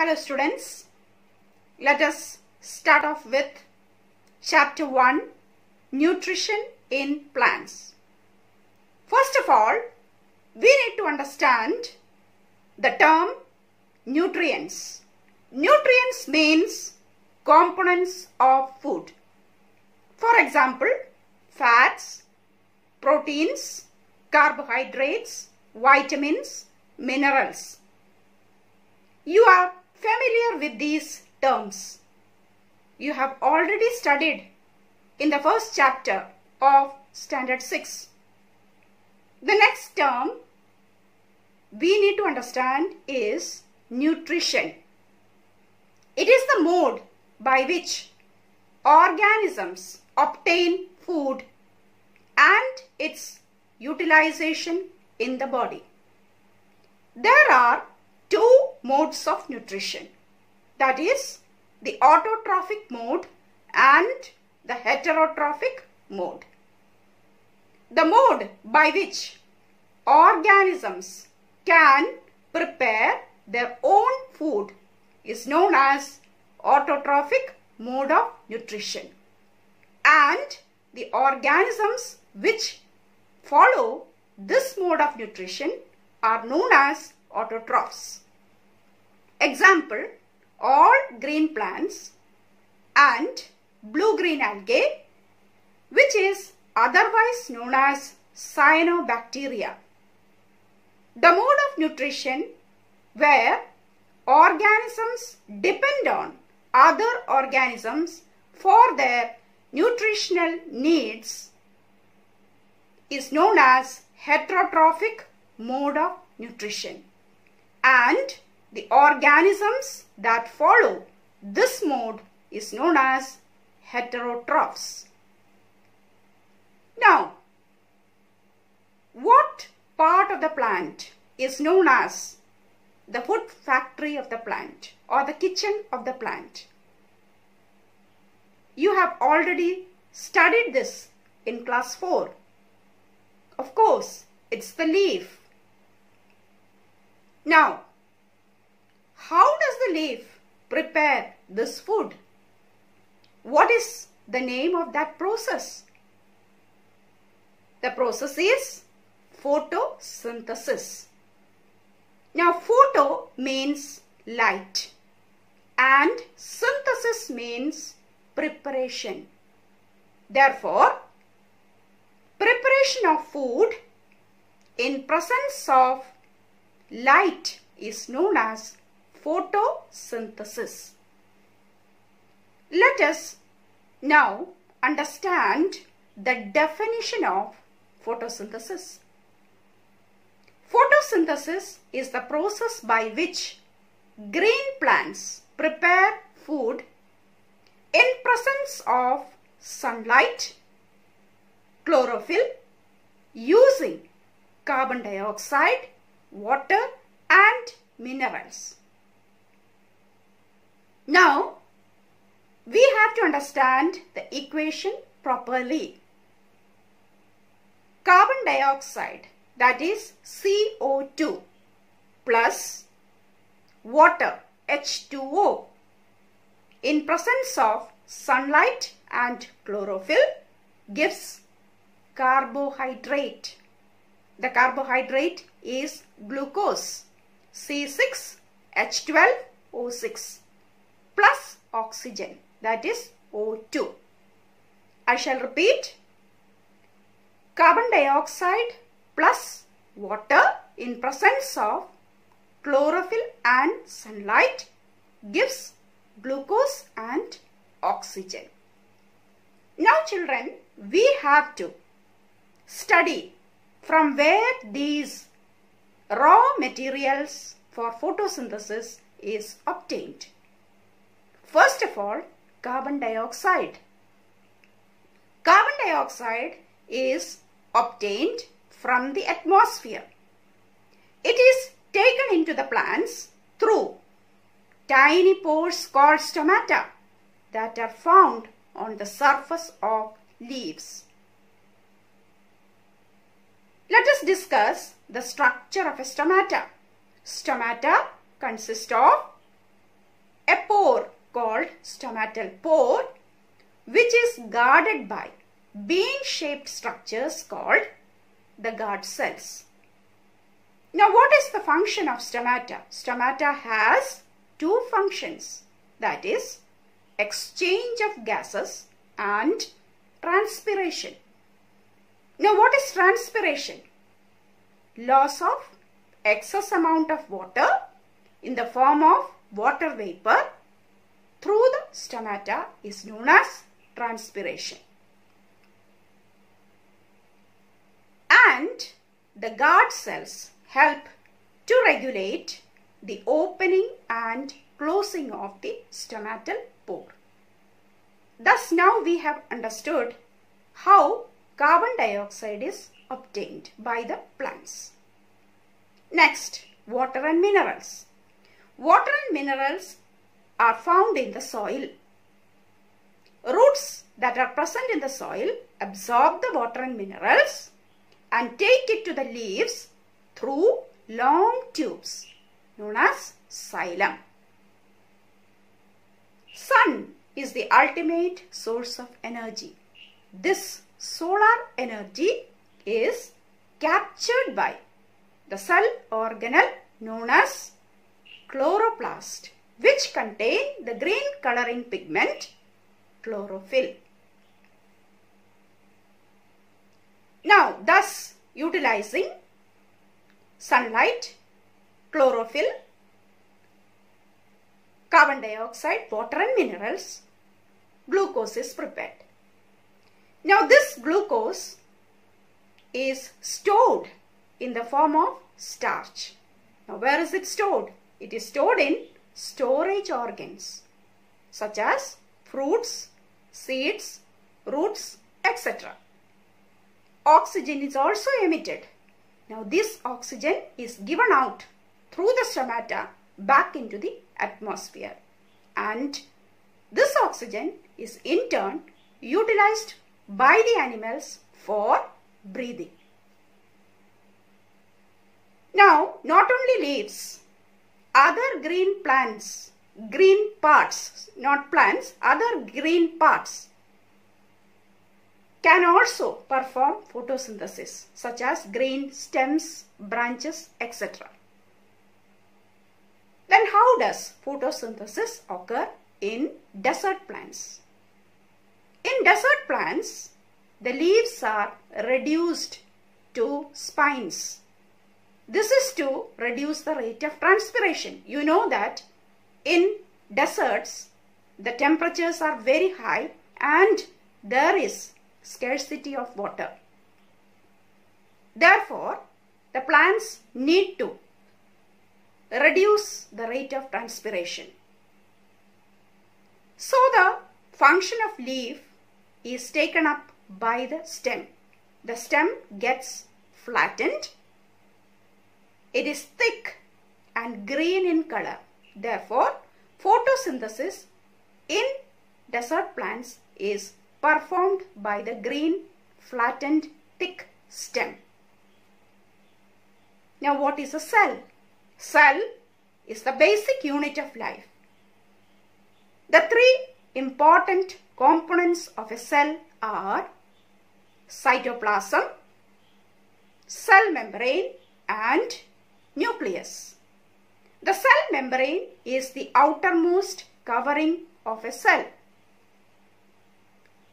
Hello students. Let us start off with chapter 1 Nutrition in Plants. First of all, we need to understand the term nutrients. Nutrients means components of food. For example, fats, proteins, carbohydrates, vitamins, minerals. You are familiar with these terms. You have already studied in the first chapter of standard 6. The next term we need to understand is nutrition. It is the mode by which organisms obtain food and its utilization in the body. There are two modes of nutrition that is the autotrophic mode and the heterotrophic mode. The mode by which organisms can prepare their own food is known as autotrophic mode of nutrition and the organisms which follow this mode of nutrition are known as autotrophs. Example, all green plants and blue-green algae which is otherwise known as cyanobacteria. The mode of nutrition where organisms depend on other organisms for their nutritional needs is known as heterotrophic mode of nutrition and the organisms that follow this mode is known as heterotrophs. Now, what part of the plant is known as the food factory of the plant or the kitchen of the plant? You have already studied this in class 4. Of course, it's the leaf. Now, how does the leaf prepare this food? What is the name of that process? The process is photosynthesis. Now, photo means light and synthesis means preparation. Therefore, preparation of food in presence of light is known as photosynthesis. Let us now understand the definition of photosynthesis. Photosynthesis is the process by which green plants prepare food in presence of sunlight, chlorophyll, using carbon dioxide, water and minerals. Now, we have to understand the equation properly. Carbon dioxide that is CO2 plus water H2O in presence of sunlight and chlorophyll gives carbohydrate. The carbohydrate is glucose C6H12O6 plus oxygen that is O2. I shall repeat carbon dioxide plus water in presence of chlorophyll and sunlight gives glucose and oxygen. Now children, we have to study from where these raw materials for photosynthesis is obtained. First of all, carbon dioxide. Carbon dioxide is obtained from the atmosphere. It is taken into the plants through tiny pores called stomata that are found on the surface of leaves. Let us discuss the structure of a stomata. Stomata consist of a pore called stomatal pore which is guarded by bean-shaped structures called the guard cells. Now what is the function of stomata? Stomata has two functions that is exchange of gases and transpiration. Now what is transpiration? Loss of excess amount of water in the form of water vapor through the stomata is known as transpiration. And the guard cells help to regulate the opening and closing of the stomatal pore. Thus now we have understood how carbon dioxide is obtained by the plants. Next, water and minerals. Water and minerals are found in the soil. Roots that are present in the soil absorb the water and minerals and take it to the leaves through long tubes known as xylem. Sun is the ultimate source of energy. This solar energy is captured by the cell organelle known as chloroplast which contain the green coloring pigment chlorophyll. Now thus utilizing sunlight, chlorophyll, carbon dioxide, water and minerals, glucose is prepared. Now this glucose is stored in the form of starch. Now where is it stored? It is stored in storage organs such as fruits, seeds, roots, etc. Oxygen is also emitted. Now this oxygen is given out through the stomata back into the atmosphere and this oxygen is in turn utilized by the animals for breathing. Now, not only leaves, other green plants, green parts, not plants, other green parts can also perform photosynthesis such as green stems, branches, etc. Then how does photosynthesis occur in desert plants? In desert plants, the leaves are reduced to spines. This is to reduce the rate of transpiration. You know that in deserts, the temperatures are very high and there is scarcity of water. Therefore, the plants need to reduce the rate of transpiration. So, the function of leaf is taken up by the stem. The stem gets flattened. It is thick and green in color. Therefore, photosynthesis in desert plants is performed by the green flattened thick stem. Now what is a cell? Cell is the basic unit of life. The three important components of a cell are cytoplasm, cell membrane and nucleus. The cell membrane is the outermost covering of a cell.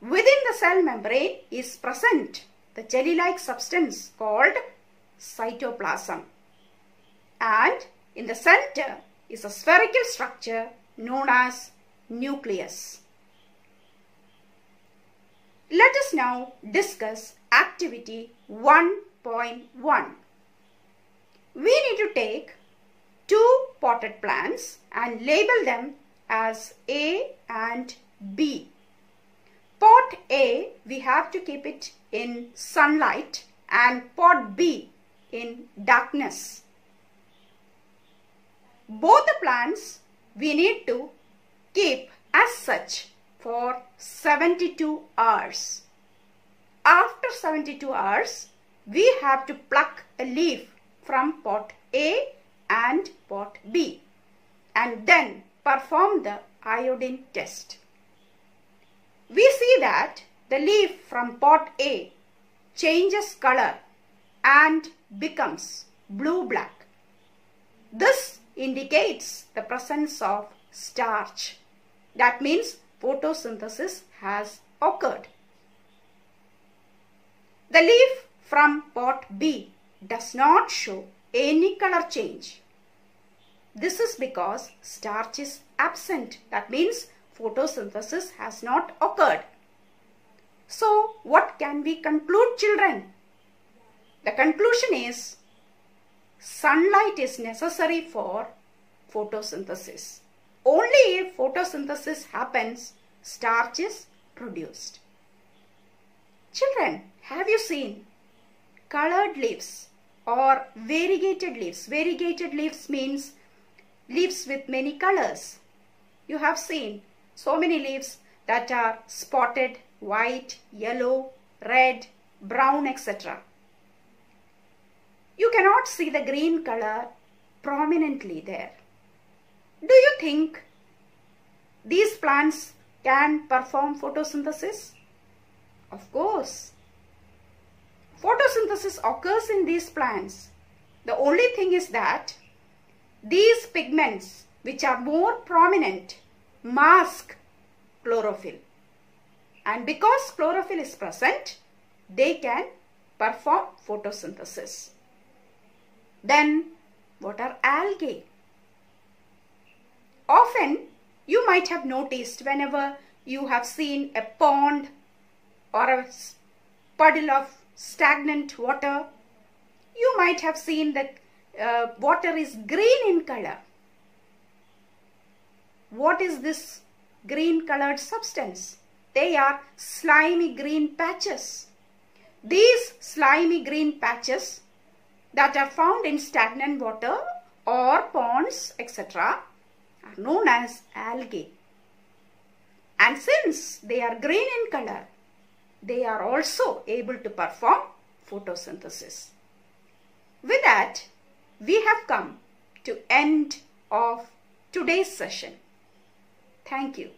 Within the cell membrane is present the jelly-like substance called cytoplasm. And in the center is a spherical structure known as nucleus. Let us now discuss activity 1.1. We need to take two potted plants and label them as A and B. Pot A, we have to keep it in sunlight and pot B in darkness. Both the plants we need to keep as such for 72 hours. After 72 hours, we have to pluck a leaf from pot A and pot B. And then perform the iodine test. We see that the leaf from pot A changes color and becomes blue-black. This indicates the presence of starch. That means photosynthesis has occurred. The leaf from pot B does not show any color change. This is because starch is absent. That means photosynthesis has not occurred. So, what can we conclude children? The conclusion is sunlight is necessary for photosynthesis. Only if photosynthesis happens, starch is produced. Children, have you seen colored leaves or variegated leaves? Variegated leaves means leaves with many colors. You have seen so many leaves that are spotted, white, yellow, red, brown, etc. You cannot see the green color prominently there. Do you think these plants can perform photosynthesis? Of course. Occurs in these plants. The only thing is that these pigments which are more prominent mask chlorophyll. And because chlorophyll is present, they can perform photosynthesis. Then what are algae? Often you might have noticed whenever you have seen a pond or a puddle of stagnant water, you might have seen that uh, water is green in color. What is this green colored substance? They are slimy green patches. These slimy green patches that are found in stagnant water or ponds etc. are known as algae. And since they are green in color, they are also able to perform photosynthesis. With that, we have come to end of today's session. Thank you.